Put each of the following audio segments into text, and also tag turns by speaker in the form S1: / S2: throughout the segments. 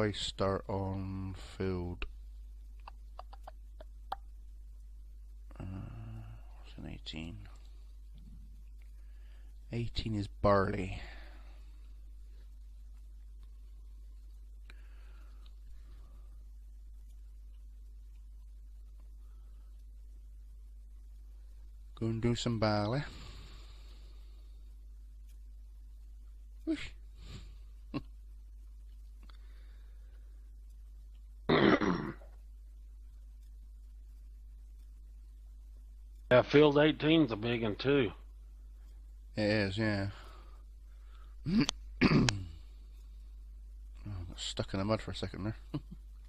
S1: I start on field? Uh, what's an 18? 18 is barley. Go and do some barley. Whoosh.
S2: Yeah, field 18's a big one too.
S1: It is, yeah. oh, got stuck in the mud for a second there.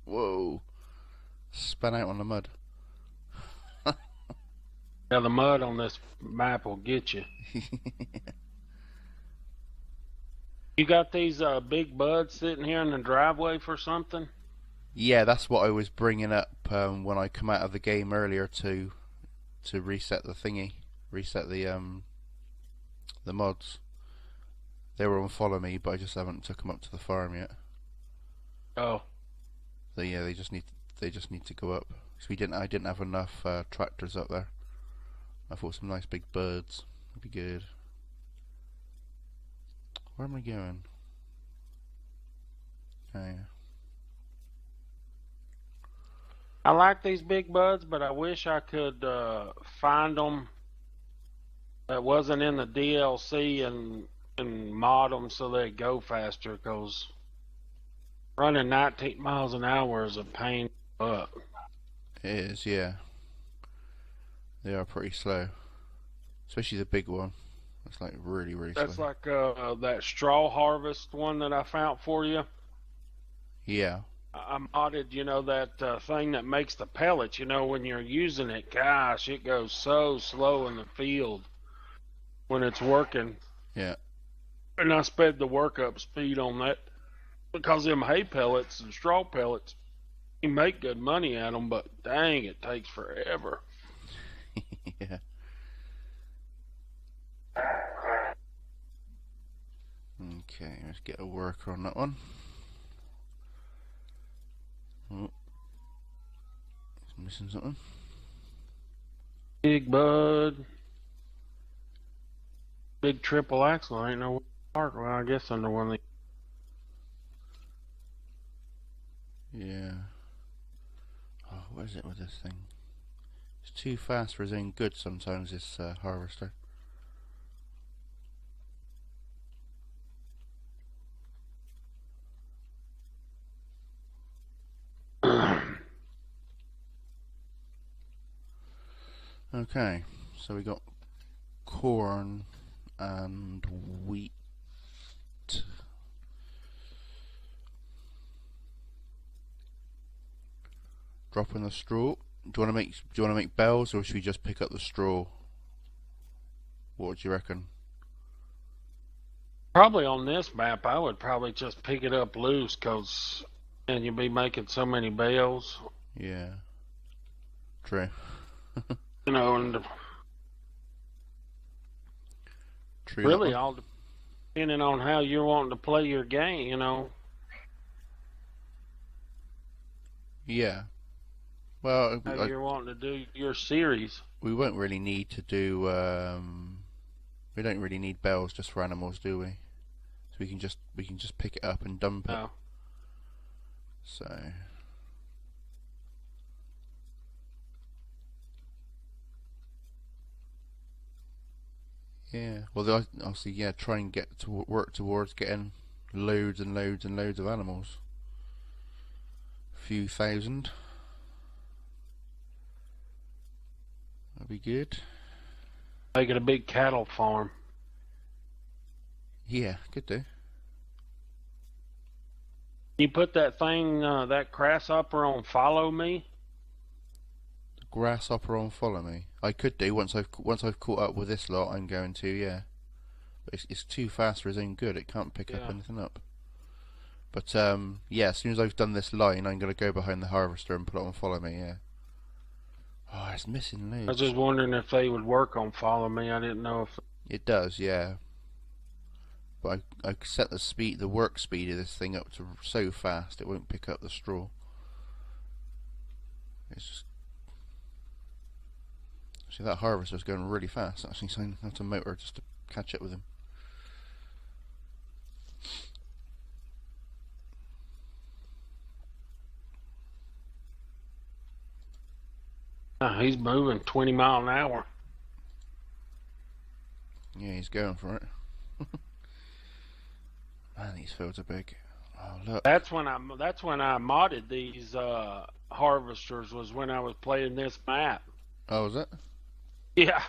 S1: Whoa. Spun out on the mud.
S2: Yeah, the mud on this map will get you. You got these uh, big buds sitting here in the driveway for something?
S1: yeah, that's what I was bringing up um, when I come out of the game earlier to to reset the thingy, reset the um the mods. They were on follow me, but I just haven't took them up to the farm yet.
S2: Oh,
S1: So yeah, they just need they just need to go up. So we didn't I didn't have enough uh, tractors up there. I thought some nice big birds would be good. Where am I going? Oh yeah.
S2: I like these big buds, but I wish I could uh, find them that wasn't in the DLC and and mod them so they go faster. Cause running 19 miles an hour is a pain. But
S1: It is, yeah. They are pretty slow. Especially the big one. It's like really, really
S2: that's
S1: slow.
S2: like uh, that straw harvest one that I found for you.
S1: yeah.
S2: I I modded, you know, that uh, thing that makes the pellets. You know, when you're using it, gosh, it goes so slow in the field when it's working.
S1: Yeah.
S2: And I sped the workup speed on that because them hay pellets and straw pellets, you make good money at them, but dang, it takes forever.
S1: yeah. Okay, let's get a worker on that one. Oh. He's missing something.
S2: Big bud, big triple axle. I ain't no park. Well, I guess under one of these.
S1: Yeah. Oh, what is it with this thing? It's too fast for his own good sometimes, this uh, harvester. Okay, so we got corn and wheat. Dropping the straw. Do you want to make? Do you want to make bells, or should we just pick up the straw? What do you reckon?
S2: Probably on this map, I would probably just pick it up loose, cause and you'll be making so many bales,
S1: Yeah. True.
S2: you know, and
S1: True.
S2: really all depending on how you're wanting to play your game, you know.
S1: Yeah. Well,
S2: How
S1: I-
S2: you're wanting to do your series.
S1: we won't really need to do. Um, we don't really need bells just for animals, do we? So we can just we can just pick it up and dump it.
S2: No.
S1: So. Yeah. Well, obviously, yeah, try and get to work towards getting loads and loads and loads of animals. A few thousand. That'd be good.
S2: Make it a big cattle farm.
S1: Yeah, could do.
S2: You put that thing, uh, that grasshopper on follow me.
S1: Grasshopper on follow me. I could do once I've once I've caught up with this lot. I'm going to, yeah. But it's it's too fast for his own good. It can't pick up anything up. But um, yeah, as soon as I've done this line, I'm gonna go behind the harvester and put it on follow me. Yeah. Oh, it's missing
S2: I was just wondering if they would work on follow me. I didn't know if
S1: It does, yeah. but I, I set the speed, the work speed of this thing up to so fast it won't pick up the straw. It's just see that harvester's going really fast. Actually, so I have to motor just to catch up with him.
S2: Uh, he's moving 20 mile an hour.
S1: Yeah, he's going for it. Man, these fields are big. Oh look.
S2: That's when I that's when I modded these uh, harvesters was when I was playing this map.
S1: Oh, was it?
S2: Yeah.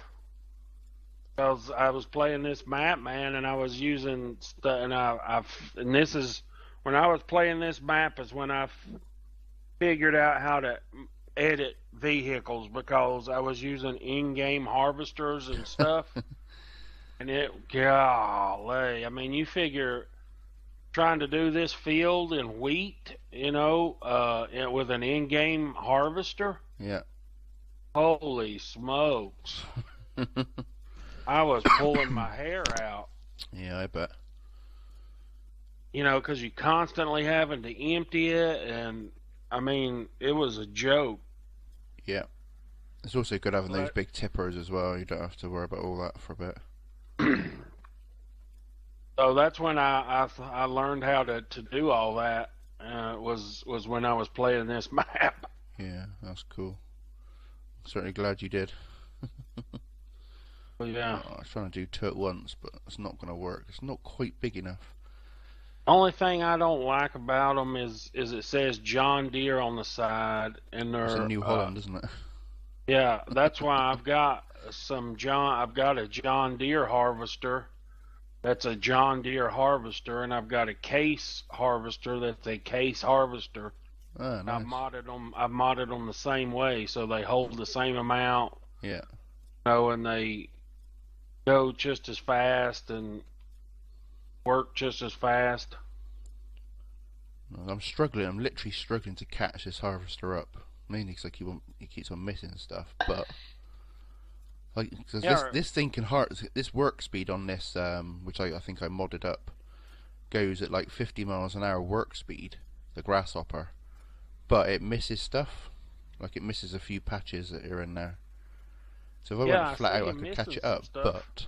S2: I was I was playing this map, man, and I was using st- and I I've and this is when I was playing this map is when I f- figured out how to edit vehicles because I was using in-game harvesters and stuff. and it golly, I mean, you figure trying to do this field in wheat, you know, uh, with an in-game harvester.
S1: Yeah.
S2: Holy smokes! I was pulling my hair out.
S1: Yeah, I bet.
S2: You know, because you're constantly having to empty it, and I mean, it was a joke.
S1: Yeah. It's also good having those big tippers as well. You don't have to worry about all that for a bit.
S2: So that's when I I, I learned how to, to do all that. Uh, was was when I was playing this map.
S1: Yeah, that's cool. Certainly glad you did.
S2: Yeah.
S1: Oh, I was trying to do two at once, but it's not going to work. It's not quite big enough.
S2: Only thing I don't like about them is is it says John Deere on the side, and they're
S1: It's in New
S2: uh,
S1: Holland, isn't it?
S2: Yeah, that's why I've got some John. I've got a John Deere harvester. That's a John Deere harvester, and I've got a case harvester. That's a case harvester.
S1: Oh,
S2: And I've modded them. I've modded them the same way, so they hold the same amount.
S1: Yeah.
S2: You know, and they go just as fast and work just as fast.
S1: I'm struggling. I'm literally struggling to catch this harvester up. Mainly because I keep on, he keeps on missing stuff. But like, cause
S2: Yeah,
S1: this
S2: right.
S1: this thing can har this work speed on this, um, which I, I think I modded up, goes at like 50 miles an hour work speed. The grasshopper, but it misses stuff. Like it misses a few patches that are in there. So if I
S2: Yeah, I
S1: went flat
S2: see
S1: out, I could catch it up. But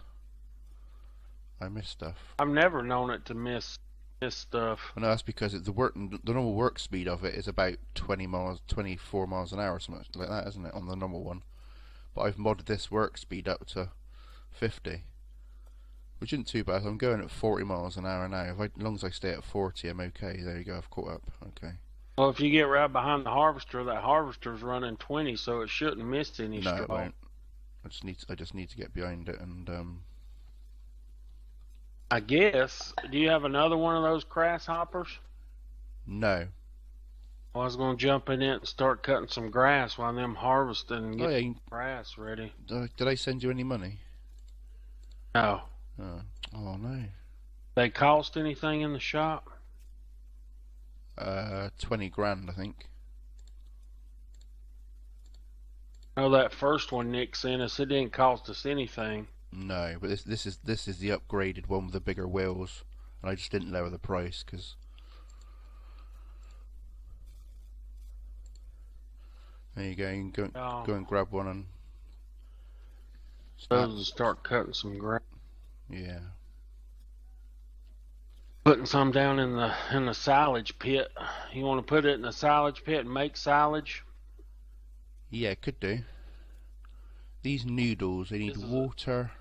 S1: I miss stuff.
S2: I've never known it to miss miss stuff.
S1: Well, no, that's because it, the work, the normal work speed of it is about 20 miles, 24 miles an hour, or something like that, isn't it, on the normal one? But I've modded this work speed up to 50, which isn't too bad. I'm going at 40 miles an hour now. If I, as long as I stay at 40, I'm okay. There you go. I've caught up. Okay.
S2: Well, if you get right behind the harvester, that harvester's running 20, so it shouldn't miss any
S1: no,
S2: straw.
S1: it won't. I just need, to, I just need to get behind it and um,
S2: I guess. Do you have another one of those grasshoppers?
S1: no.
S2: Well, I was going to jump in it and start cutting some grass while them harvesting and
S1: Oh, yeah,
S2: grass ready.
S1: did I- did I send you any money?
S2: No.
S1: Oh, oh no.
S2: They cost anything in the shop?
S1: Uh, 20 grand, I think.
S2: No, that first one Nick sent us, it didn't cost us anything.
S1: No, but this this is this is the upgraded one with the bigger wheels, and I just didn't lower the price because. There you go. You can go,
S2: Oh.
S1: go and grab one and.
S2: To start cutting some grass.
S1: Yeah.
S2: Putting some down in the in the silage pit. You want to put it in the silage pit and make silage?
S1: Yeah, could do. These noodles, they need
S2: a-
S1: water.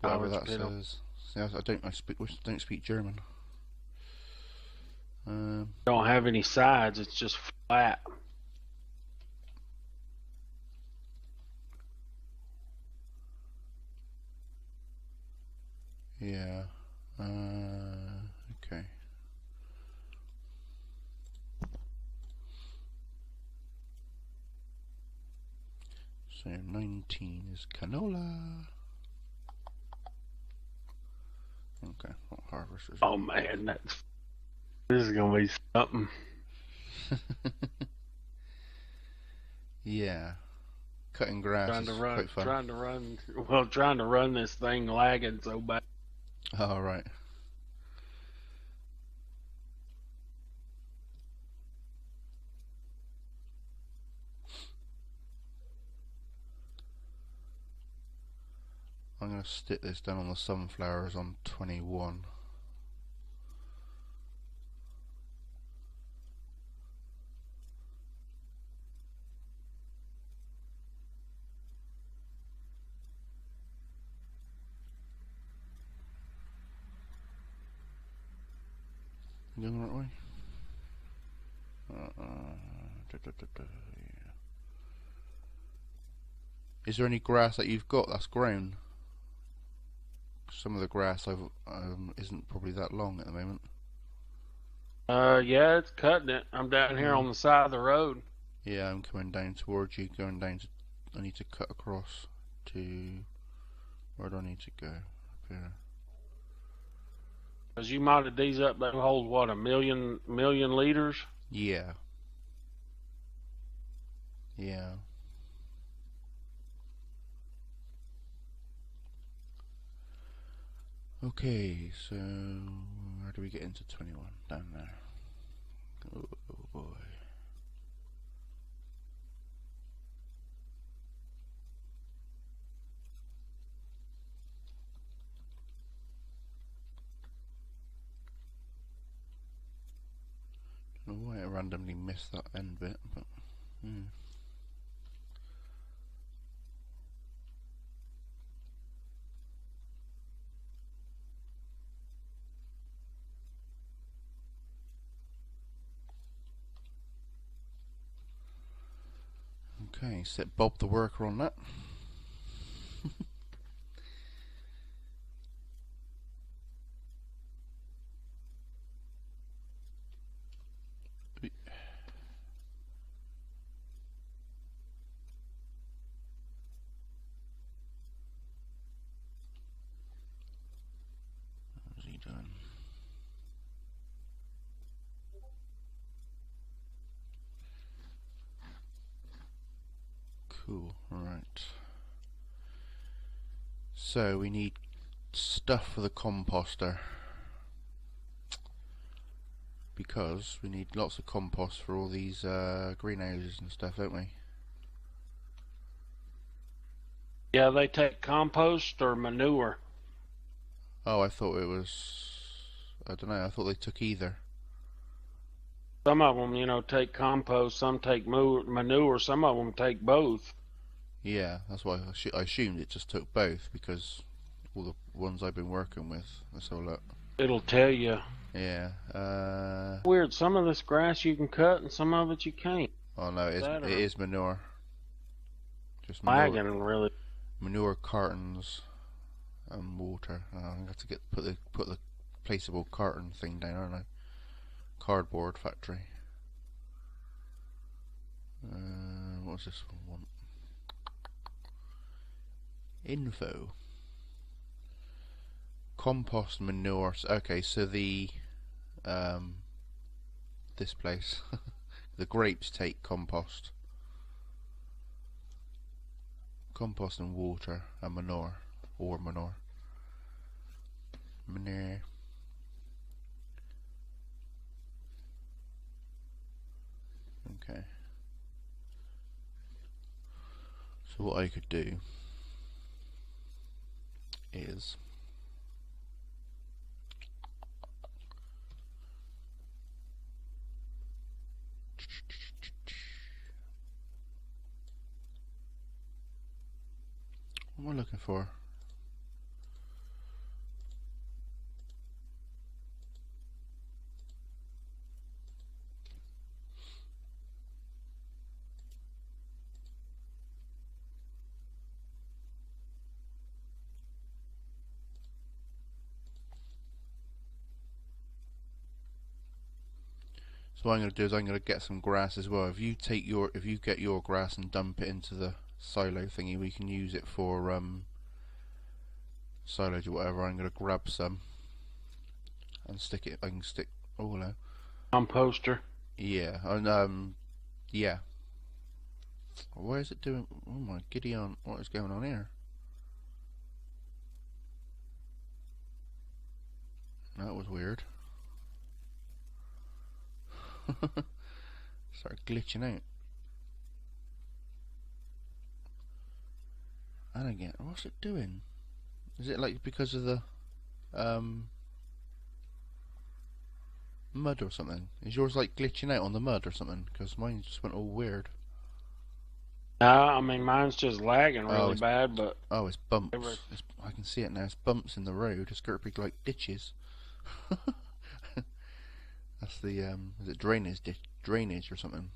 S1: Whatever that says. I don't. I speak. I don't speak German. Um,
S2: Don't have any sides. It's just flat.
S1: yeah. Uh, okay. So 19 is canola. Okay, well, harvesters.
S2: Oh man, that's this is gonna be something.
S1: yeah. Cutting grass
S2: Trying
S1: is
S2: to run,
S1: quite fun.
S2: trying to run. Well, trying to run this thing lagging so bad.
S1: Oh, right. I'm going to stick this down on the sunflowers on 21. Going the right way? Uh, da, da, da, yeah. Is there any grass that you've got that's grown? Some of the grass I've, um, isn't probably that long at the moment.
S2: Uh, yeah, it's cutting it. I'm down here on the side of the road.
S1: Yeah, I'm coming down towards you, going down to. I need to cut across to. Where do I need to go? Up here.
S2: Cause you modded these up, they hold what a million million liters.
S1: Yeah. Yeah. Okay, so where do we get into 21? Down there. Oh, oh know why I randomly missed that end bit, but hmm. Okay, set Bob the worker on that. How's he doing? Cool, right. So we need stuff for the composter. Because we need lots of compost for all these uh, greenhouses and stuff, don't we?
S2: Yeah, they take compost or manure.
S1: Oh, I thought it was. I don't know. I thought they took either.
S2: Some of them, you know, take compost. Some take manure. Some of them take both.
S1: Yeah, that's why I, I assumed it just took both because all the ones I've been working with. Let's have a look.
S2: It'll tell you.
S1: Yeah. Uh,
S2: Weird. Some of this grass you can cut, and some of it you can't.
S1: oh no, it is,
S2: That or-
S1: it is manure. Just manure,
S2: Wagon really.
S1: manure cartons and water. Oh, I have got to get put the put the placeable carton thing down, aren't I? Cardboard factory. Uh, what's this one want? Info. Compost manure. Okay, so the um this place, the grapes take compost. Compost and water and manure or manure. Manure. Okay. So what I could do is what am I looking for? So what I'm going to do is I'm going to get some grass as well. If you take your, if you get your grass and dump it into the silo thingy, we can use it for um, silage or whatever. I'm going to grab some and stick it. I can stick. Oh hello.
S2: Composter.
S1: Yeah, and um, yeah. Why is it doing? Oh my Gideon! What is going on here? That was weird. Started glitching out. And again, what's it doing? Is it like because of the um, mud or something? Is yours like glitching out on the mud or something? Because mine just went all weird.
S2: No, I mean mine's just lagging
S1: Oh,
S2: really bad, but
S1: Oh, it's bumps. It's, I can see it now. It's bumps in the road. It's got big like ditches. That's the um, is it drainage drainage or something?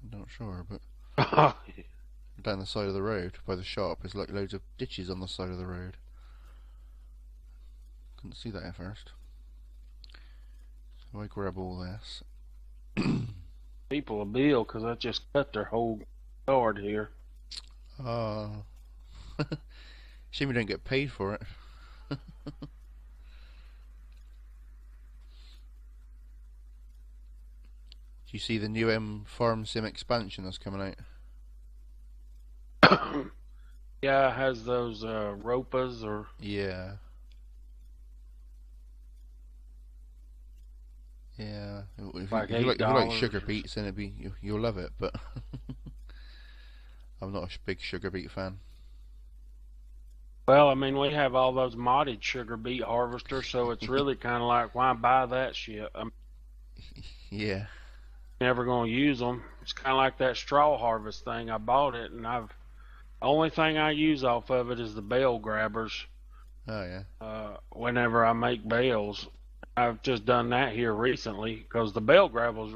S1: I'm not sure, but down the side of the road by the shop there's like loads of ditches on the side of the road. Couldn't see that at first. So I grab all this.
S2: people a bill because I just cut their whole yard here.
S1: Ah, shame we don't get paid for it. Do you see the new M Farm Sim expansion that's coming out?
S2: yeah, it has those uh, ropas or
S1: Yeah. Yeah. If,
S2: Like
S1: you, if you like, if you like sugar beets, then it'd be you, you'll love it. But I'm not a big sugar beet fan.
S2: well, I mean we have all those modded sugar beet harvesters, so it's really kind of like why buy that shit? I'm
S1: Yeah.
S2: Never going to use them. It's kind of like that straw harvest thing. I bought it and I've only thing I use off of it is the bale grabbers.
S1: Oh yeah.
S2: uh, whenever I make bales. I've just done that here recently because the bale grabbers,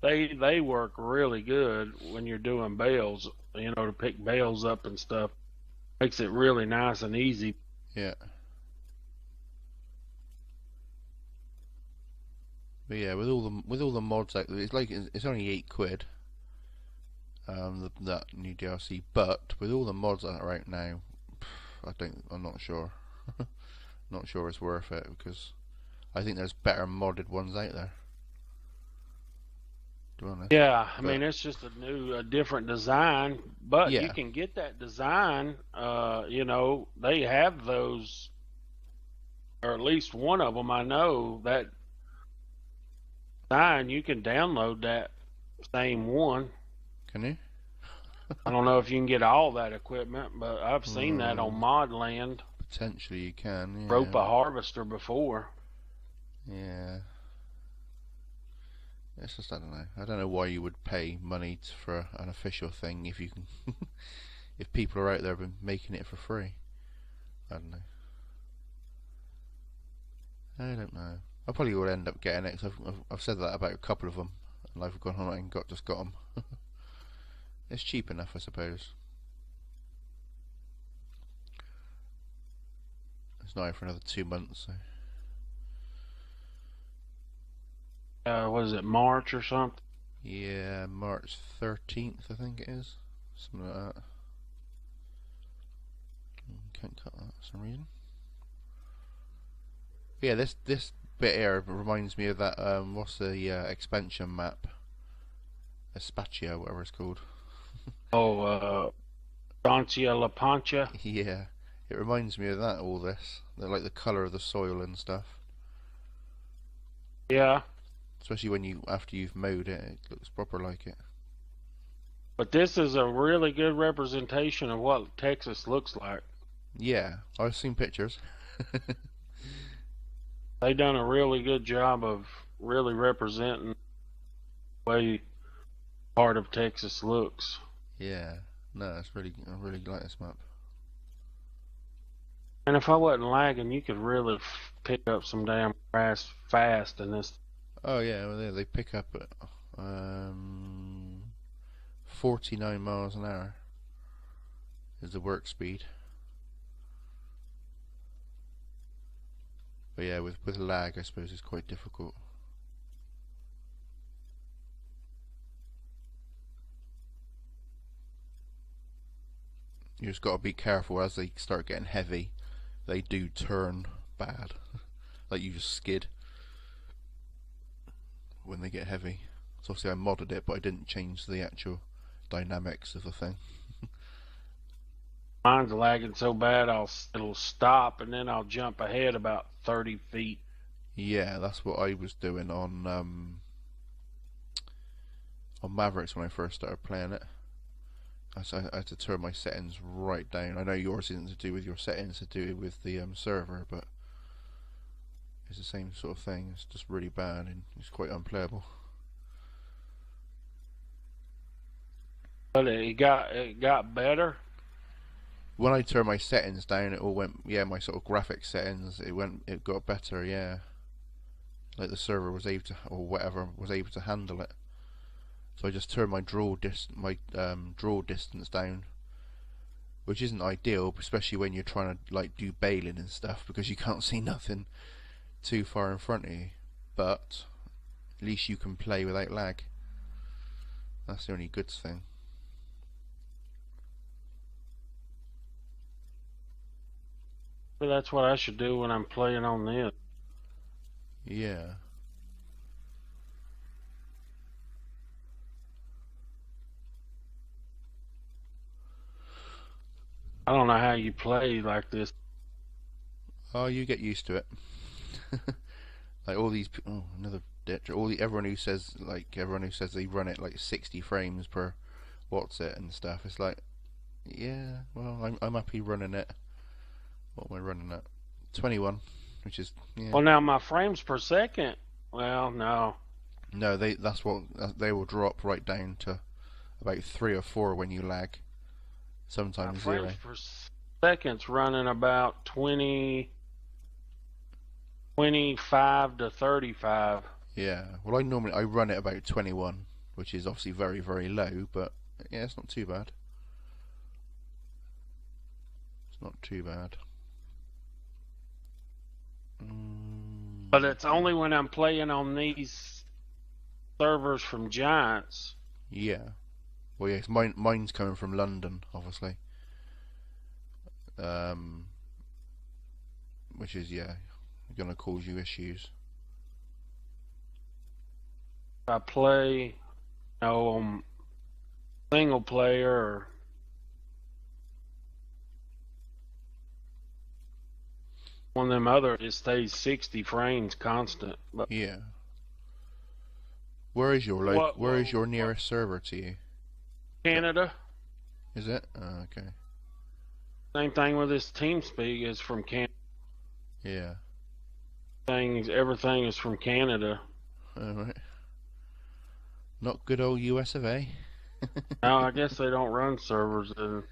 S2: they they work really good when you're doing bales. You know to pick bales up and stuff makes it really nice and easy.
S1: Yeah. But yeah, with all the with all the mods out there, it's like it's only eight quid. Um, the, that new DLC, but with all the mods that are out now, I don't. I'm not sure. not sure it's worth it because I think there's better modded ones out there. To be honest.
S2: Yeah, I
S1: But-
S2: mean it's just a new, a different design, but
S1: Yeah.
S2: you can get that design. Uh, you know they have those, or at least one of them I know that You can download that same one.
S1: Can you?
S2: I don't know if you can get all that equipment, but I've seen that on hmm. Modland.
S1: Potentially you can. Yeah.
S2: Ropa harvester before.
S1: Yeah. It's just I don't know. I don't know why you would pay money for an official thing if you can, if people are out there been making it for free. I don't know. I don't know. I probably will end up getting it. i I've, I've said that about a couple of them, and I've gone on and got just got them. it's cheap enough, I suppose. It's not for another two months, so.
S2: Uh, was it March or something?
S1: Yeah, March 13th, I think it is. Something like that. Can't cut that for some reason. Yeah, this this bit here reminds me of that, um, what's the uh, expansion map? Espacio, whatever it's called.
S2: Oh, uh, Estancia Lapacho.
S1: yeah, it reminds me of that, all this. The, like the colour of the soil and stuff.
S2: Yeah,
S1: Especially when you, after you've mowed it, it looks proper like it.
S2: but this is a really good representation of what Texas looks like.
S1: Yeah, I've seen pictures.
S2: They done a really good job of really representing the way part of Texas looks.
S1: Yeah, no, it's really, I really like this map.
S2: And if I wasn't lagging, you could really pick up some damn grass fast in this.
S1: Oh yeah, well they, they pick up at um, 49 miles an hour is the work speed. But yeah, with with lag, I suppose it's quite difficult. You just got to be careful as they start getting heavy. They do turn bad, like you just skid when they get heavy. So obviously I modded it, but I didn't change the actual dynamics of the thing.
S2: Mine's lagging so bad, I'll it'll stop and then I'll jump ahead about 30 feet
S1: Yeah, that's what I was doing on um, on Mavericks when I first started playing it. I, I had to turn my settings right down. I know yours isn't to do with your settings, to do with the um, server, but it's the same sort of thing. It's just really bad and it's quite unplayable.
S2: But it got it got better.
S1: When I turned my settings down, it all went. Yeah, my sort of graphic settings, it went. It got better. Yeah, like the server was able to, or whatever, was able to handle it. So I just turned my draw dis my um, draw distance down, which isn't ideal, especially when you're trying to like do bailing and stuff because you can't see nothing too far in front of you. But at least you can play without lag. That's the only good thing.
S2: Well, that's what I should do when I'm playing on this.
S1: Yeah.
S2: I don't know how you play like this.
S1: Oh, you get used to it. like all these, oh, another ditch. All the everyone who says like everyone who says they run it like 60 frames per what's it and stuff. It's like, yeah, well, I'm I'm happy running it. What I running at? 21, which is yeah.
S2: Well, now my frames per second. Well, no.
S1: No, they that's what uh, they will drop right down to about three or four when you lag. Sometimes
S2: my
S1: zero.
S2: frames per second's running about 20, 25 to 35.
S1: Yeah. Well, I normally I run it about 21, which is obviously very very low, but yeah, it's not too bad. It's not too bad. Mm,
S2: But it's only when I'm playing on these servers from Giants.
S1: yeah. Well, yes, mine mine's coming from London, obviously. Um, which is yeah, gonna cause you issues.
S2: I play, you know, on single player one of them other it stays 60 frames constant. But
S1: Yeah. Where is your lo-
S2: What-
S1: Where is
S2: what-
S1: your nearest server to you?
S2: Canada,
S1: Is it? Oh, okay.
S2: same thing with this TeamSpeak is from Canada.
S1: Yeah.
S2: Things, everything is from Canada.
S1: All right. Not good old US of A.
S2: Now I guess they don't run servers and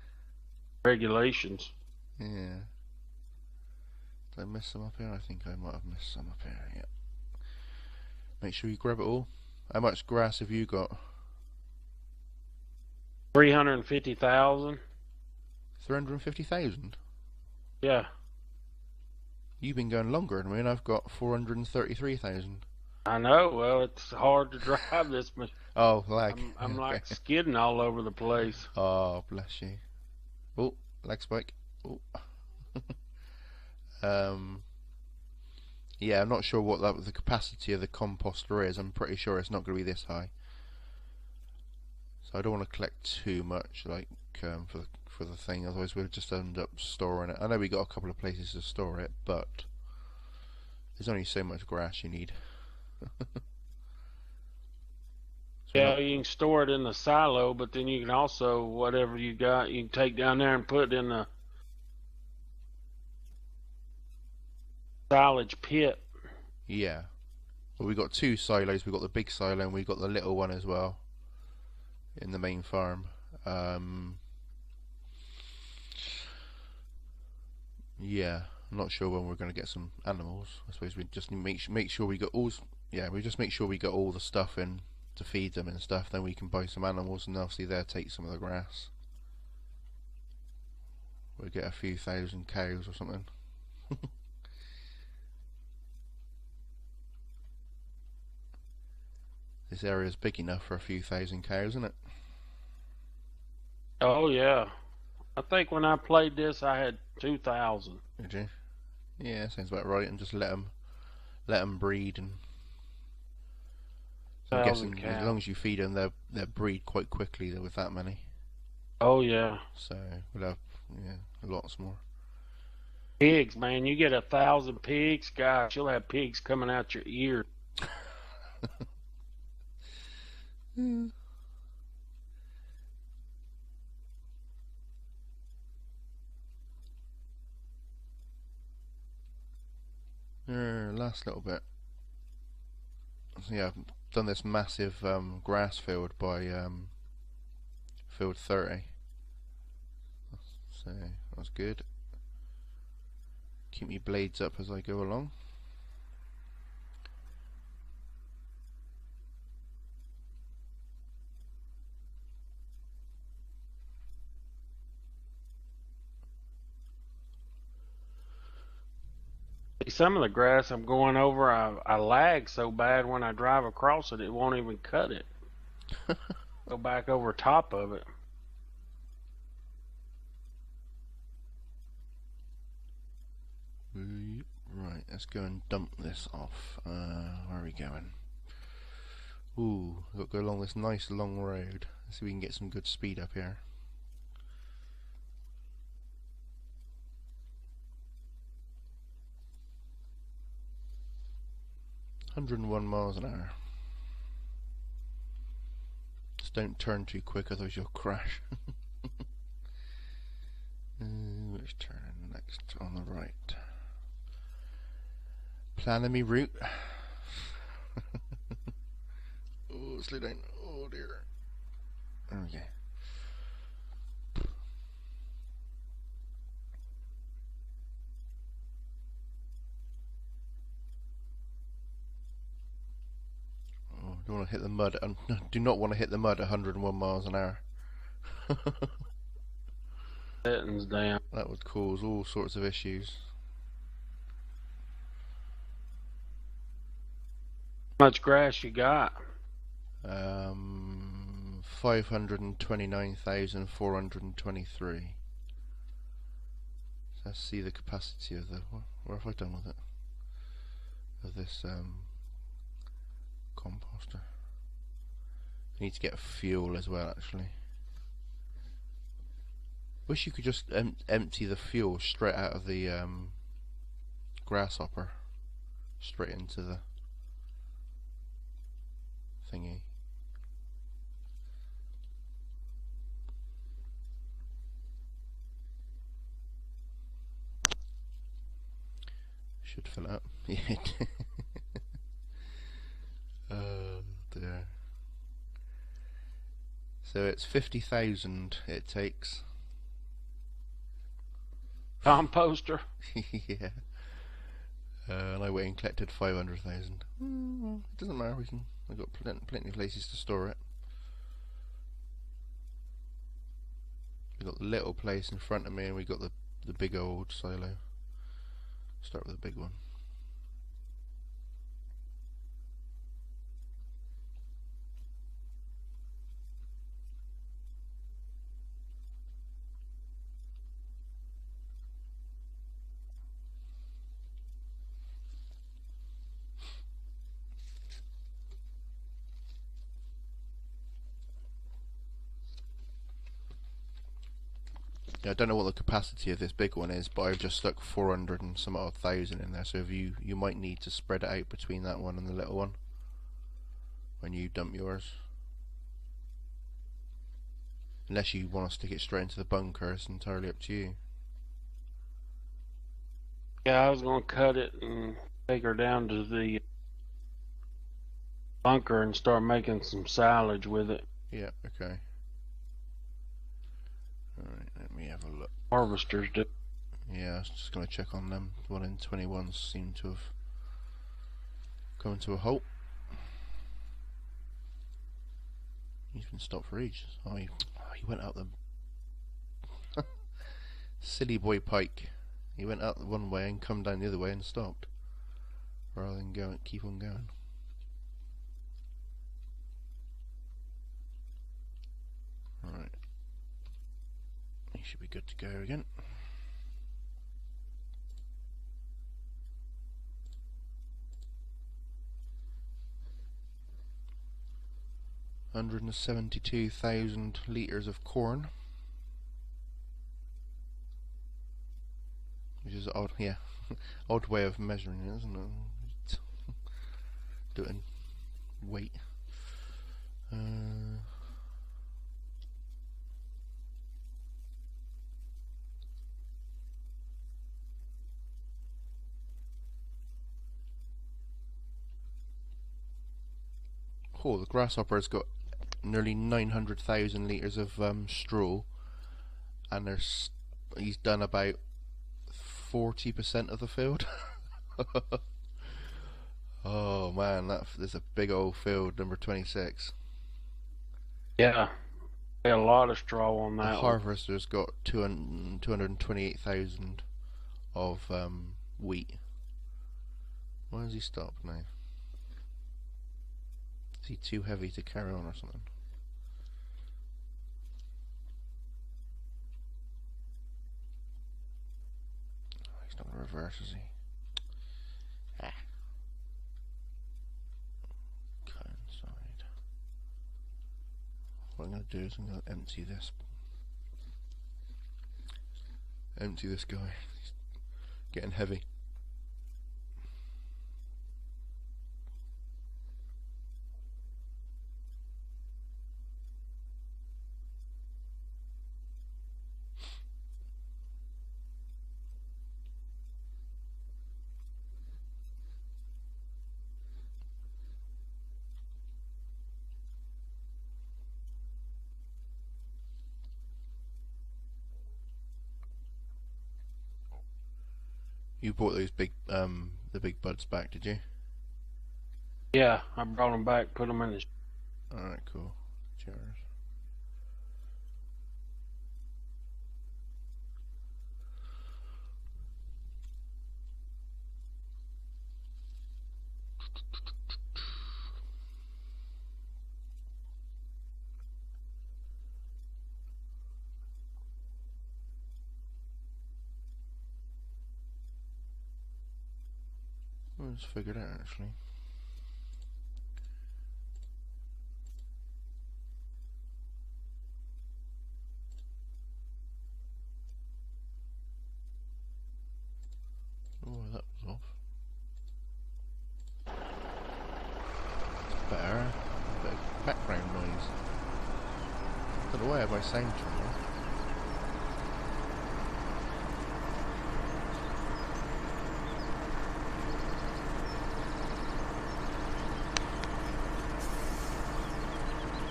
S2: regulations.
S1: Yeah. Did I miss some up here? I think I might have missed some up here. Yeah. Make sure you grab it all. How much grass have you got?
S2: Three hundred and fifty thousand.
S1: Three hundred and fifty thousand.
S2: Yeah,
S1: You've been going longer than me, and I've got four hundred and thirty-three thousand.
S2: I know. Well, it's hard to drive this machine.
S1: Oh, lag.
S2: I'm, I'm
S1: Okay.
S2: like skidding all over the place.
S1: Oh, bless you. Oh, leg spike. Oh. Um. Yeah, I'm not sure what that, the capacity of the composter is. I'm pretty sure it's not going to be this high. So I don't want to collect too much, like um, for the, for the thing. Otherwise, we'll just end up storing it. I know we got a couple of places to store it, but there's only so much grass you need. So
S2: Yeah, you can store it in the silo, but then you can also whatever you got, you can take down there and put it in the silage pit.
S1: Yeah. Well, we got two silos. We've got the big silo and we've got the little one as well in the main farm. Um, yeah, I'm not sure when we're going to get some animals. I suppose we just make make sure we got all. Yeah, we just make sure we got all the stuff in to feed them and stuff. Then we can buy some animals and obviously they'll take some of the grass. We'll get a few thousand cows or something. This area's big enough for a few thousand cows, isn't it?
S2: Oh yeah, I think when I played this, I had two thousand.
S1: Did you? Yeah, sounds about right. And just let them, let them breed, and so I'm guessing as long as you feed them, they'll they'll breed quite quickly though, with that many.
S2: Oh yeah,
S1: So we'll have yeah lots more.
S2: Pigs, man, you get a thousand pigs, gosh, you'll have pigs coming out your ear.
S1: Uh, last little bit. So yeah, I've done this massive um, grass field by um, field 30. So that's good. Keep me blades up as I go along.
S2: Some of the grass I'm going over, I, I lag so bad when I drive across it, it won't even cut it. Go back over top of it.
S1: Right, let's go and dump this off. Uh, where are we going? Ooh, we've got to go along this nice long road. Let's see if we can get some good speed up here. Hundred and one miles an hour. Just don't turn too quick, otherwise you'll crash. uh, which turn next on the right? Planning me route. oh, slow down. Oh dear. Okay. Oh, don't want to hit the mud. and do not want to hit the mud 101 miles an hour.
S2: Settings down.
S1: That would cause all sorts of issues.
S2: How much grass you got?
S1: Um, 529,423. Let's see the capacity of the. What have I done with it? Of this um, composter. Need to get fuel as well, actually. Wish you could just em empty the fuel straight out of the um, grasshopper, straight into the thingy. Should fill up. Yeah. oh dear. So it's fifty thousand it takes.
S2: Composter.
S1: yeah. Uh, and I went and collected five hundred thousand. Mm, it doesn't matter. We can. I've got plenty, plenty of places to store it. We've got the little place in front of me, and we've got the the big old silo. Start with the big one. I don't know what the capacity of this big one is, but I've just stuck 400 and some odd thousand in there. So if you you might need to spread it out between that one and the little one when you dump yours. Unless you want to stick it straight into the bunker, it's entirely up to you.
S2: Yeah, I was gonna cut it and take her down to the bunker and start making some silage with it.
S1: Yeah, okay. Me have a look.
S2: Harvesters do.
S1: Yeah, I was just going to check on them. One in 21 seem to have come to a halt. He's been stopped for ages. Oh, he, oh, he went out the... Silly boy Pike. He went out one way and come down the other way and stopped. Rather than go and keep on going. Right. Should be good to go again. Hundred and seventy-two thousand litres of corn. Which is odd, yeah. odd way of measuring it, isn't it? Doing weight. Uh, oh, the grasshopper's got nearly 900,000 litres of um, straw and there's he's done about 40% of the field. oh man, that there's a big old field, number 26.
S2: Yeah, a lot of straw on that. The
S1: harvester's got 200 228,000 of um, wheat. Why has he stopped now? Is he too heavy to carry on or something? Oh, He's not going to reverse, is he? Ah. Coincide. What I'm going to do is I'm going to empty this. Empty this guy. He's getting heavy. You bought those big, um, the big buds back, did you?
S2: Yeah, I brought them back, put them in the.
S1: Alright, cool. Cheers. I figured out actually. Oh, that was off. Better. Bit of background noise. Don't know why I sound turned on.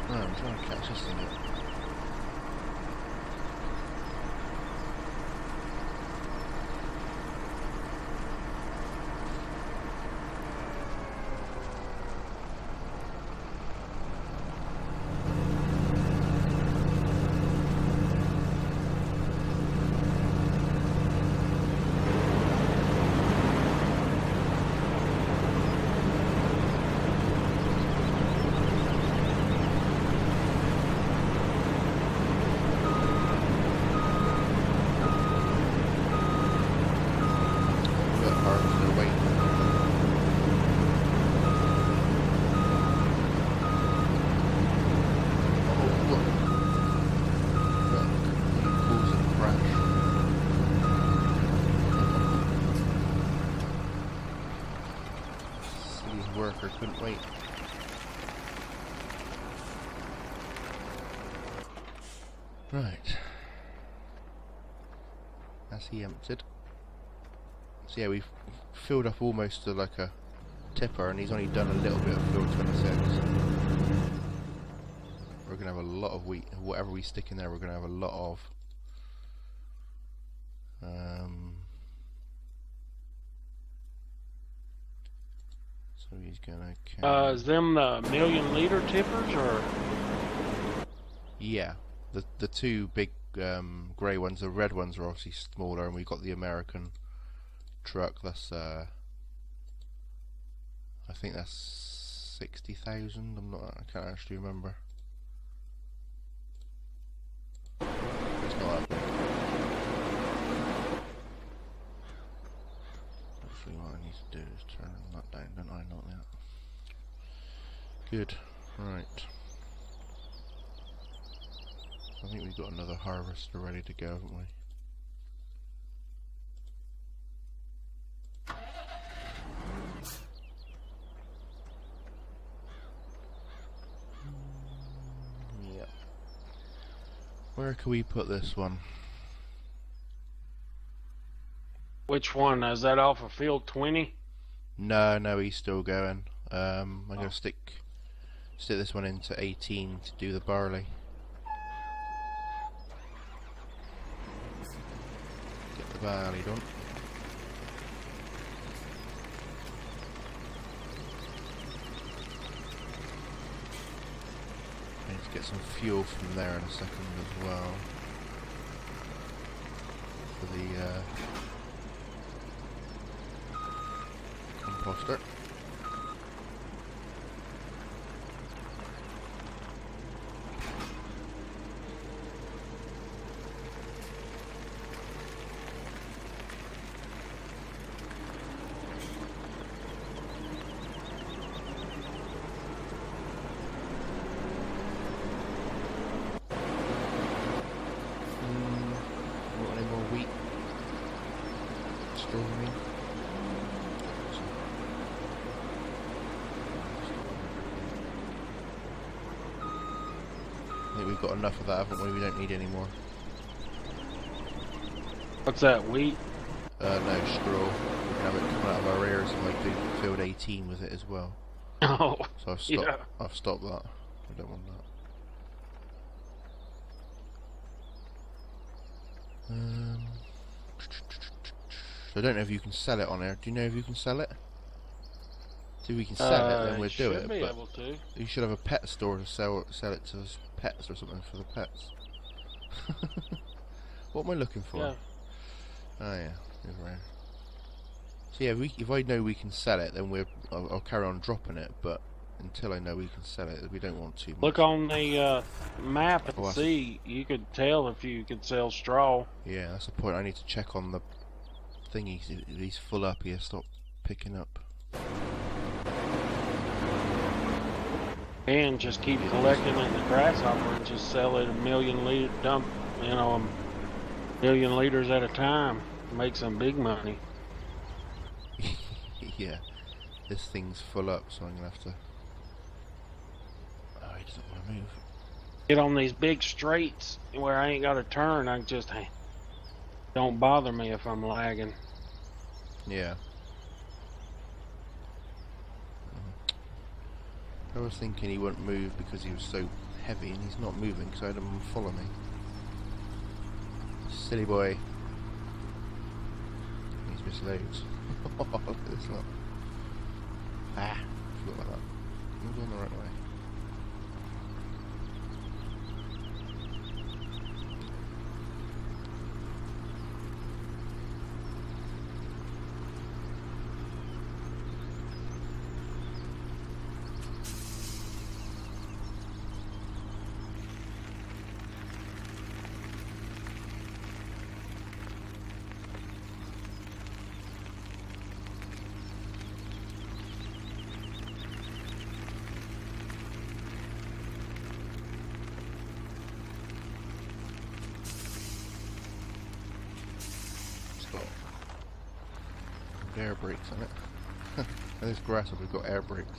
S1: No, I'm trying to catch this thing up. A bit hard to wait. Oh, look. Look, he pulls a crash. City's worker couldn't wait. Right. That's he emptied. So yeah, we've filled up almost to like a tipper, and he's only done a little bit of field 26. We're gonna have a lot of wheat. Whatever we stick in there, we're gonna have a lot of. Um, so he's gonna. Carry
S2: Uh, is them the million liter tippers or?
S1: Yeah, the the two big um, grey ones. The red ones are obviously smaller, and we've got the American truck. That's uh, I think that's sixty thousand. I'm not. I can't actually remember. It's not that big. Actually, what I need to do is down, don't I? Like that. Good. Right. I think we've got another harvester ready to go, haven't we? Where can we put this one?
S2: Which one? Is that off of field 20?
S1: No, no, he's still going. Um, I'm
S2: Oh.
S1: gonna stick stick this one into 18 to do the barley. Get the barley done. I need to get some fuel from there in a second as well. For the uh, composter. Mm, want any more wheat? Straw, I mean? I think we've got enough of that, haven't we? We don't need any more.
S2: What's that, wheat?
S1: Uh, no, straw. We can have it coming out of our ears and do field 18 with it as well.
S2: Oh,
S1: So I've stopped.
S2: Yeah.
S1: I've stopped that. I don't want that. Um, so I don't know if you can sell it on there. Do you know if you can sell it? See, if we can sell it, then
S2: Uh,
S1: we'll do it.
S2: be
S1: But
S2: able to.
S1: you should have a pet store to sell sell it to us pets or something for the pets. what am I looking for?
S2: Yeah.
S1: Oh yeah, right. So yeah, if, we, if I know we can sell it, then we're I'll, I'll carry on dropping it. But until I know we can sell it, we don't want too much.
S2: Look on the uh, map and
S1: Oh,
S2: see. You can tell if you can sell straw.
S1: Yeah, that's the point. I need to check on the thingy. He's full up here, stop picking up.
S2: And just keep collecting it in the grasshopper and just sell it a million liter dump, you know, a million liters at a time. Make some big money.
S1: yeah, this thing's full up, so I'm gonna have to. Oh, he doesn't want to move.
S2: Get on these big straights where I ain't got to turn. I just don't bother me if I'm lagging.
S1: Yeah. I was thinking he wouldn't move because he was so heavy, and he's not moving because I had him follow me. Silly boy. He's missed loads. Look at this lot. Ah, forgot about that. On the right way. It's got air brakes on it. and this grass we've got air brakes.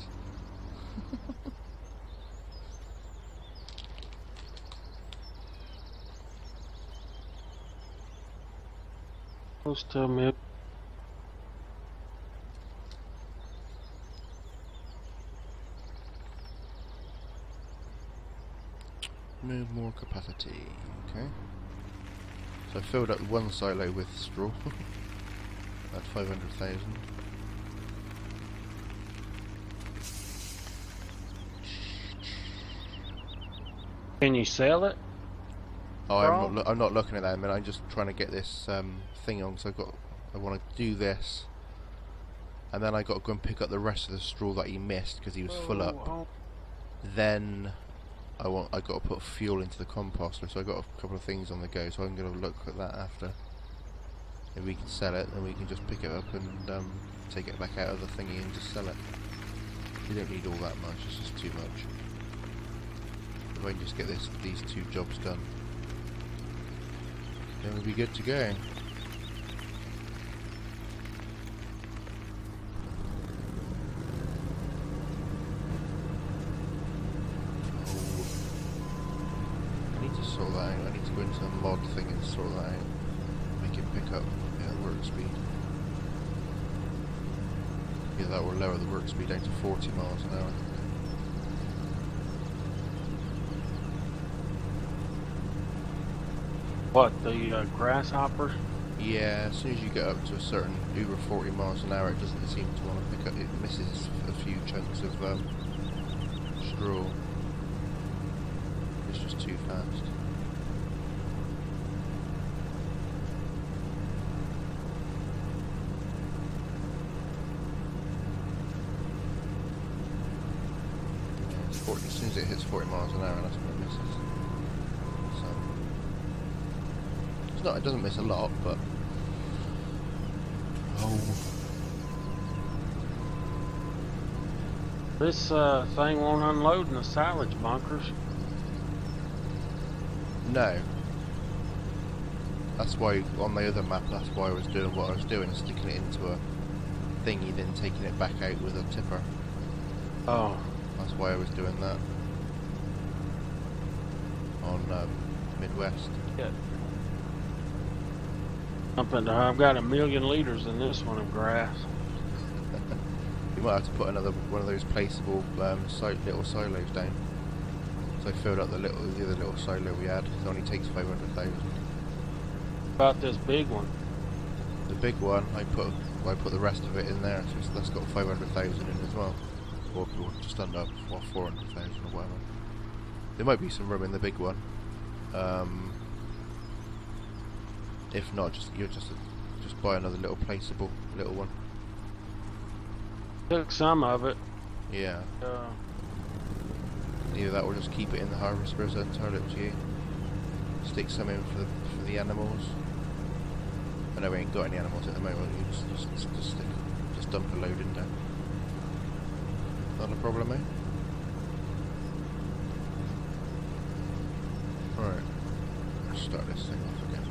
S2: Close to.
S1: Move more capacity. Okay. So I filled up one silo with straw. At 500,000.
S2: Can you sell it?
S1: Oh, I'm not, I'm not looking at that. I mean, I'm just trying to get this um, thing on. So I've got, I want to do this, and then I got to go and pick up the rest of the straw that he missed because he was full up.
S2: Oh,
S1: Then I want, I got to put fuel into the composter. So I got a couple of things on the go. So I'm going to look at that after. If we can sell it, then we can just pick it up and um, take it back out of the thingy and just sell it. We don't need all that much. It's just too much. If I can just get this, these two jobs done, then we'll be good to go. Oh. I need to sort that. I need to go into the mod thing and sort that out. Make it pick up work speed. Yeah, that will lower the work speed down to 40 miles an hour.
S2: What the uh, grasshopper?
S1: Yeah, as soon as you get up to a certain over 40 miles an hour, it doesn't seem to want to pick up. It misses a few chunks of um, straw. It's just too fast. Yeah, it's 40, as soon as it hits 40 miles an hour, that's when it misses. So, it's not. It doesn't miss a lot, but oh,
S2: This uh, thing won't unload in the silage bunkers.
S1: no. That's why on the other map, that's why I was doing what I was doing, sticking it into a thingy, then taking it back out with a tipper.
S2: Oh,
S1: That's why I was doing that on um, Midwest.
S2: Something. I've got a million liters in this one of grass.
S1: You might have to put another one of those placeable um, si- little silos down. So I filled up the little the other little silo we had. It only takes five hundred thousand.
S2: About this big one.
S1: The big one, I put I put the rest of it in there, so it's, that's got five hundred thousand in as well, or, or just under or four hundred thousand or whatever. There might be some room in the big one. Um, if not, just you just just buy another little placeable little one.
S2: Took some of it.
S1: Yeah,
S2: Uh,
S1: either that or just keep it in the harvester. It's entirely up to you. Stick some in for the for the animals. I know we ain't got any animals at the moment. You just just just, just stick just dump a load in there. Not a problem, eh? Right. Let's start this thing off again.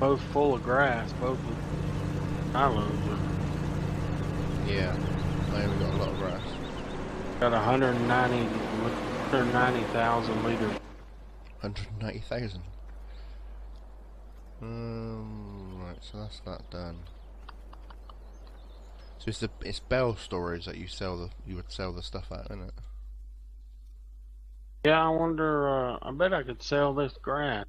S2: Both full of grass. Both of islands
S1: Yeah. I only got a lot of grass.
S2: got 190, 190,000 liters.
S1: 190,000. Um, right, so that's that done. So it's the it's Bell storage that you sell the you would sell the stuff at, isn't it?
S2: Yeah, I wonder. Uh, I bet I could sell this grass.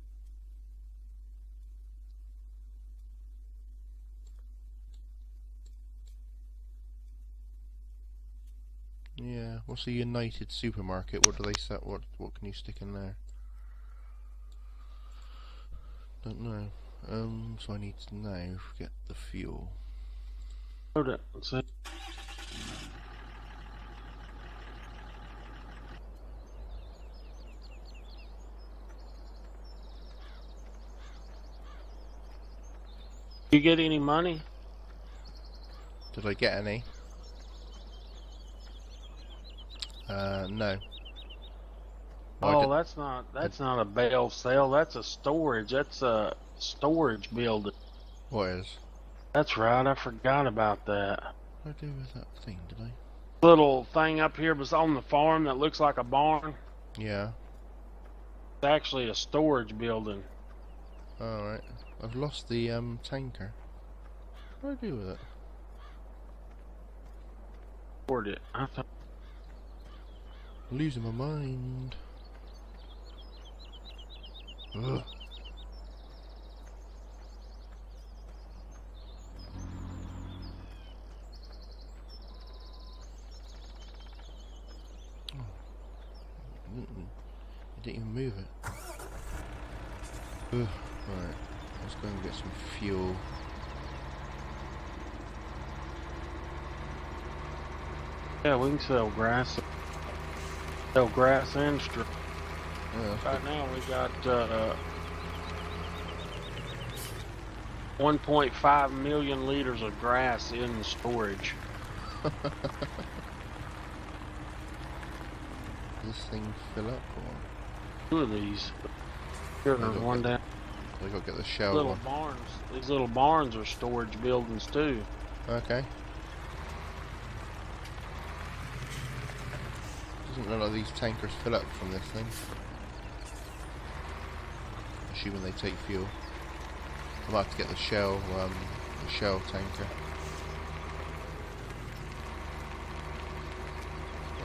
S1: Yeah. What's a United supermarket? What do they sell? What what can you stick in there? Don't know. Um, so I need to now get the fuel.
S2: Hold it. Let's. You get any money?
S1: Did I get any? Uh, no.
S2: Oh, that's not that's not a bail cell. That's a storage. That's a storage building.
S1: what is?
S2: That's right. I forgot about that.
S1: What do with that thing? Did I?
S2: Little thing up here was on the farm that looks like a barn.
S1: Yeah.
S2: It's actually a storage building.
S1: Alright. I've lost the um tanker. What do I do with it?
S2: Stored it. I thought
S1: losing my mind. Ugh. Oh. I didn't even move it. Ugh. Right. Let's go and get some fuel.
S2: Yeah, we can sell grass. Sell grass and straw.
S1: Yeah,
S2: Right now we got uh, 1.5 million liters of grass in storage.
S1: This thing fill up or?
S2: Two of these. Here, there's one down.
S1: I gotta get the shell
S2: Little
S1: one.
S2: barns. These little barns are storage buildings too.
S1: Okay. Doesn't look like these tankers fill up from this thing. Assuming they take fuel. I might have to get the shell, um, the shell tanker.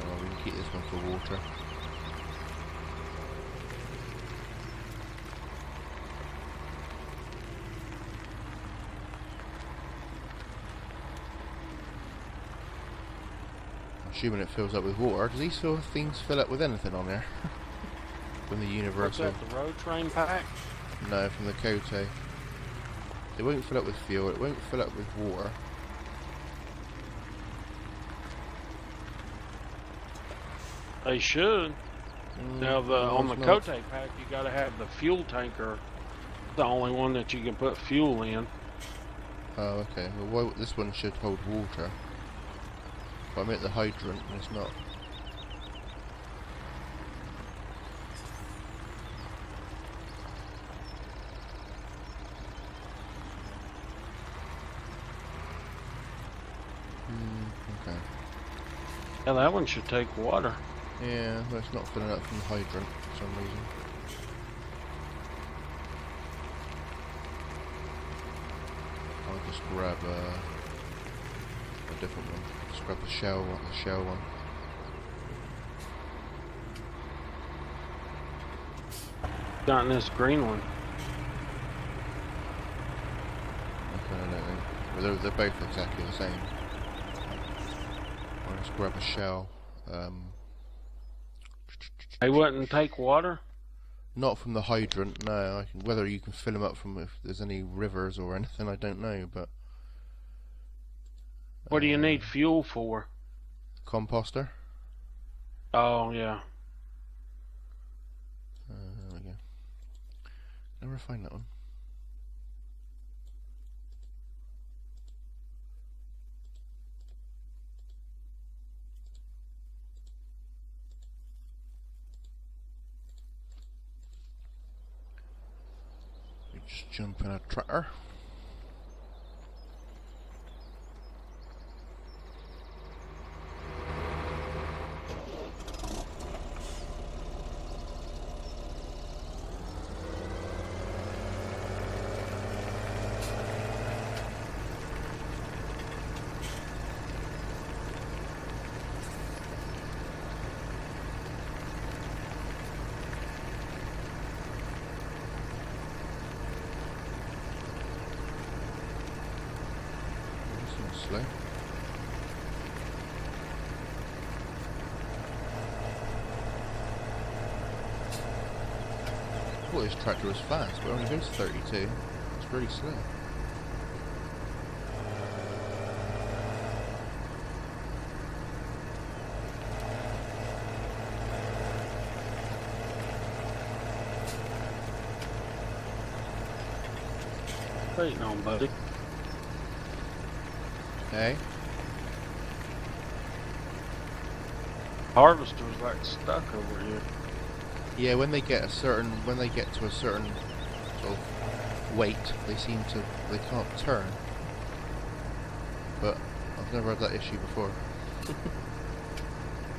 S1: Oh, we can keep this one for water. Assuming it fills up with water. Does these sort of things fill up with anything on there? from the
S2: What's
S1: Universal?
S2: that? The road train pack?
S1: No, from the Kotte. It won't fill up with fuel, it won't fill up with water.
S2: They should.
S1: Mm,
S2: Now the on the
S1: Kotte
S2: pack, you got to have the fuel tanker. The only one that you can put fuel in.
S1: Oh, okay. Well, why, this one should hold water. But I meant the hydrant, and it's not. Hmm, okay.
S2: Yeah, that one should take water.
S1: Yeah, but it's not filling up from the hydrant for some reason. I'll just grab a, a different one. Grab the shell one, the shell one.
S2: Got this green one.
S1: Okay, I don't think. Well, they're, they're both exactly the same. I'll just grab a shell. Um,
S2: They wouldn't take water.
S1: Not from the hydrant, no. I can, whether you can fill them up from if there's any rivers or anything, I don't know. But
S2: What do you
S1: uh,
S2: need fuel for?
S1: Composter.
S2: Oh yeah.
S1: Uh, there we go. Never find that one. Just jump in a tractor. This one's slow. I thought this tractor was fast, but it only goes 32. It's pretty slow.
S2: Waiting on buddy.
S1: Hey?
S2: Harvester's like stuck over here.
S1: Yeah, when they get a certain, when they get to a certain sort of weight, they seem to, they can't turn. But I've never had that issue before.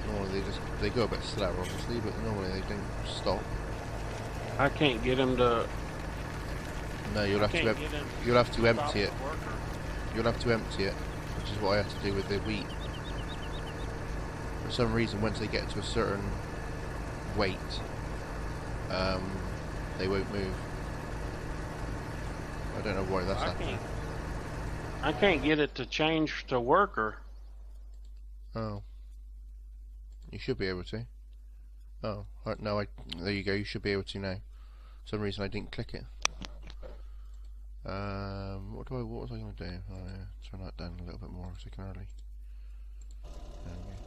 S1: normally they just, they go a bit slower obviously, but normally they don't stop.
S2: I can't get him to.
S1: No, you'll have to, em- you'll have to empty it. You'll have to empty it, which is what I have to do with the wheat. For some reason, once they get to a certain weight, um, they won't move. I don't know why that's
S2: I
S1: happening.
S2: can't. I can't get it to change to worker.
S1: Oh. You should be able to. Oh, uh, no, I, there you go, you should be able to now. For some reason I didn't click it. Um, what do I, what was I going to do? Oh yeah, turn that down a little bit more, so I can hardly. There we go.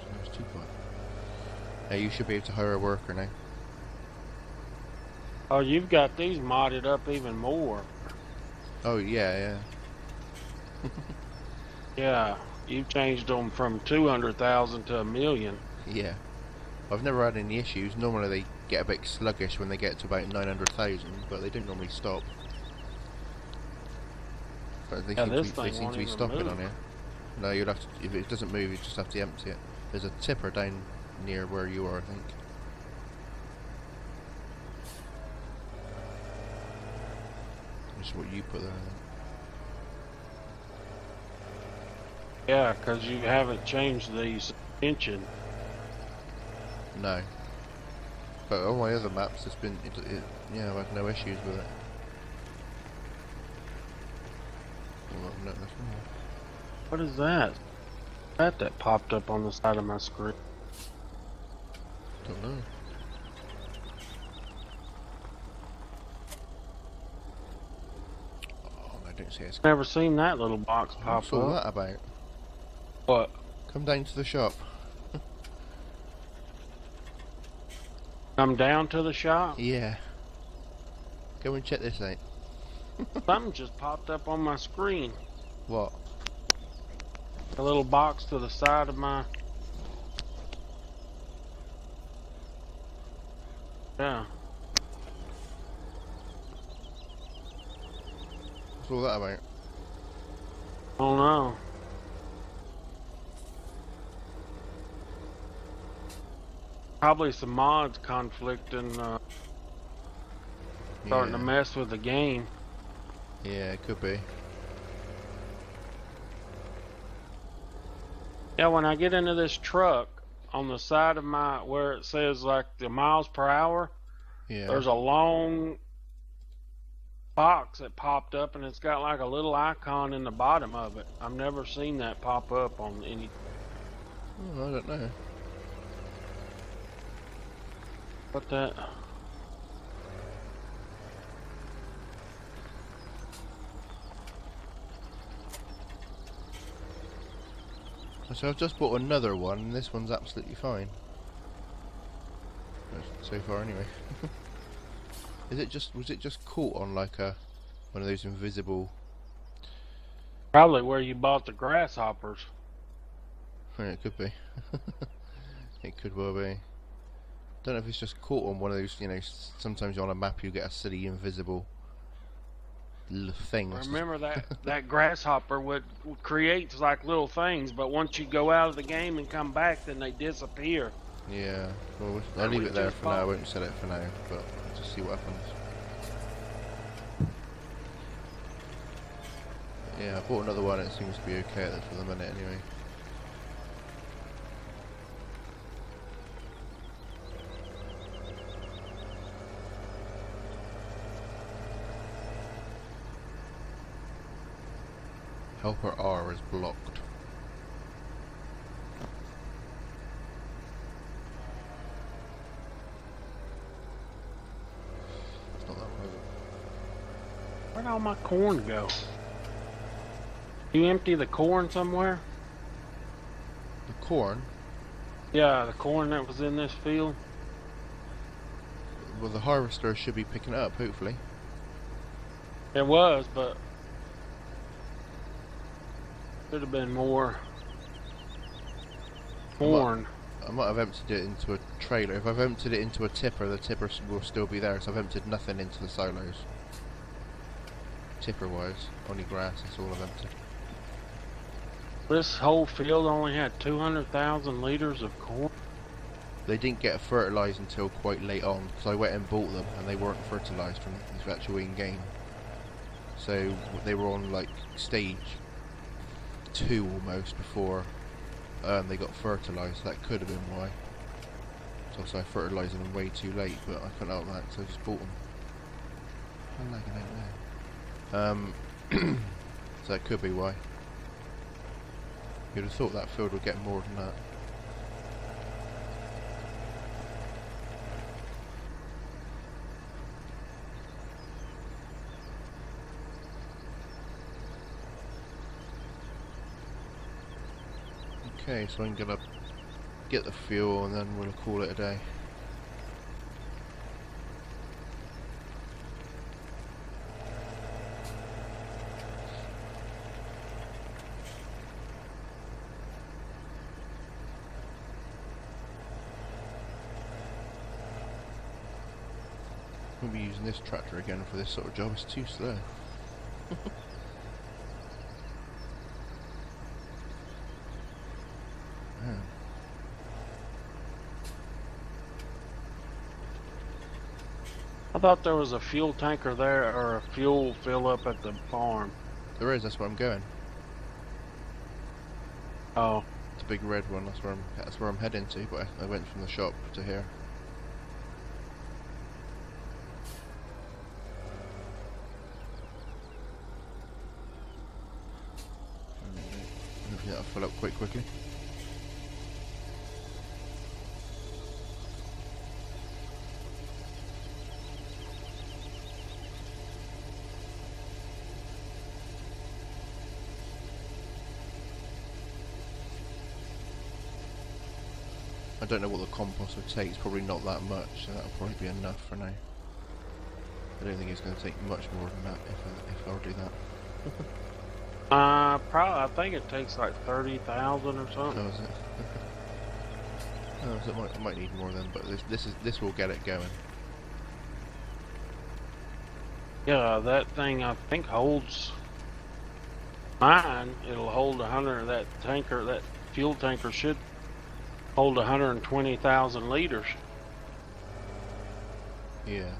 S1: So it's too quiet. Hey, you should be able to hire a worker now.
S2: Oh, you've got these modded up even more.
S1: Oh yeah, yeah.
S2: Yeah, You changed them from two hundred thousand to a million.
S1: Yeah. I've never had any issues. Normally they get a bit sluggish when they get to about 900,000, but they don't normally stop. But they
S2: Yeah,
S1: seem to be, they seem to be stopping
S2: move.
S1: on here. No, you'll have to, if it doesn't move, you just have to empty it. There's a tipper down near where you are, I think. That's what you put there.
S2: Yeah, 'cause you haven't changed the suspension.
S1: No. But all my other maps, it's been, it, it, yeah, I've had no issues with it. Well, no, that's more.
S2: What is that? That that popped up on the side of my screen.
S1: Don't know. Oh, I don't see it.
S2: Never seen that little box pop
S1: What's all
S2: up.
S1: that about?
S2: What?
S1: Come down to the shop.
S2: Come down to the shop.
S1: Yeah. Go and check this out.
S2: Something just popped up on my screen.
S1: What?
S2: A little box to the side of my. Yeah.
S1: What's all that about?
S2: Oh no. Probably some mods conflicting, uh, starting
S1: yeah.
S2: to mess with the game.
S1: Yeah, it could be.
S2: Yeah, when I get into this truck on the side of my where it says like the miles per hour,
S1: Yeah.
S2: there's a long box that popped up and it's got like a little icon in the bottom of it. I've never seen that pop up on any
S1: Oh, I don't know.
S2: what that
S1: So I've just bought another one, and this one's absolutely fine. So far, anyway. Is it just was it just caught on like a one of those invisible?
S2: probably where you bought the grasshoppers.
S1: Yeah, it could be. it could well be. Don't know if it's just caught on one of those. You know, sometimes on a map you get a silly invisible l- thing. that's just-
S2: Remember that that grasshopper would, would creates like little things, but once you go out of the game and come back, then they disappear.
S1: Yeah. Well, I'll leave it there for now. I won't set it for now, but I'll just see what happens. Yeah, I bought another one. It seems to be okay for the minute, anyway. Helper R is blocked. It's not that one.
S2: Where'd all my corn go? You empty the corn somewhere?
S1: The corn,
S2: Yeah, the corn that was in this field.
S1: well, the harvester should be picking it up, hopefully.
S2: It was, but should have been more corn.
S1: I might have emptied it into a trailer. If I've emptied it into a tipper, the tipper will still be there, so I've emptied nothing into the silos. Tipper wise, only grass, that's all I've emptied.
S2: This whole field only had 200,000 liters of corn.
S1: They didn't get fertilised until quite late on, so I went and bought them, and they weren't fertilised from the actual in-game. So they were on like stage two almost before um, they got fertilised. That could have been why. So, I fertilised them way too late, but I couldn't help that, so I just bought them. I'm lagging out. Um, so that could be why. You'd have thought that field would get more than that. Okay, so I'm gonna get the fuel and then we'll call it a day. We'll be using this tractor again for this sort of job, it's too slow.
S2: I thought there was a fuel tanker there or a fuel fill up at the farm.
S1: There is. That's where I'm going.
S2: Oh,
S1: It's a big red one. That's where I'm. That's where I'm heading to. But I, I went from the shop to here. Hopefully that'll fill up quite quickly. I don't know what the compost would take. It's probably not that much, so that'll probably be enough for now. I don't think it's going to take much more than that if I, if I'll do that.
S2: uh, probably. I think it takes like thirty thousand or something.
S1: Oh, is it? oh, so it might, it might need more then, but this this is this will get it going.
S2: Yeah, that thing I think holds mine. It'll hold a hundred. That tanker, that fuel tanker should hold hundred and twenty thousand liters.
S1: Yeah.